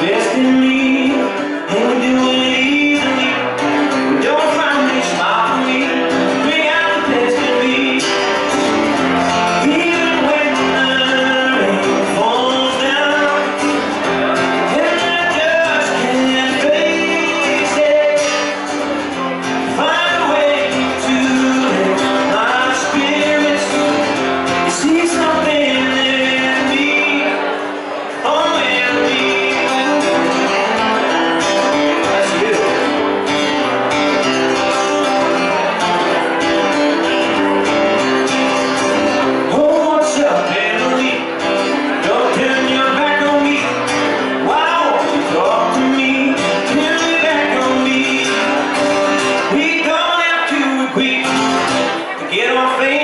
destiny and do it Quiero fe